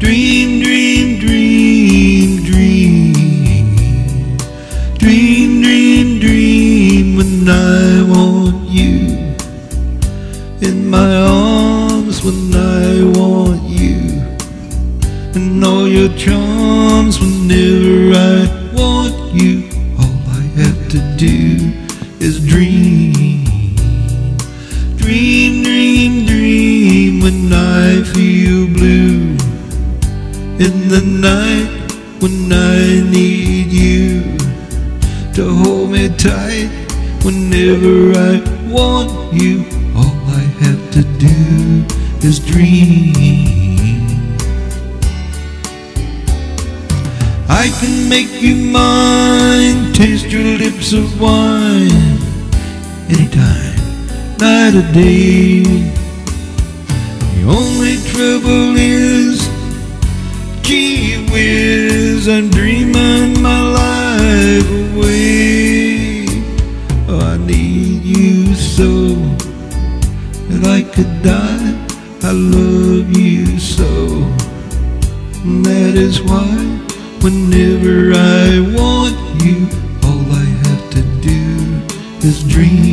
Dream, dream, dream, dream. Dream, dream, dream when I want you in my arms when I want you and all your charms whenever I want you. All I have to do is dream. Dream, dream, In the night when I need you to hold me tight whenever I want you. All I have to do is dream. I can make you mine, taste your lips of wine anytime, night or day. The only trouble is, gee whiz, I'm dreaming my life away. Oh, I need you so that I could die. I love you so. And that is why whenever I want you, all I have to do is dream.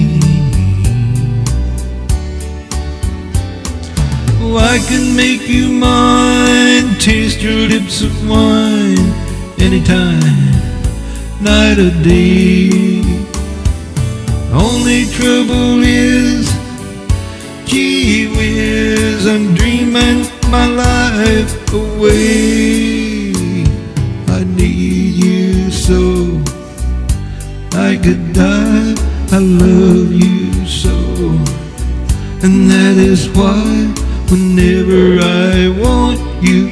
I can make you mine, taste your lips of wine anytime, night or day. Only trouble is, gee whiz, I'm dreaming my life away. I need you so I could die. I love you so, and that is why whenever I want you,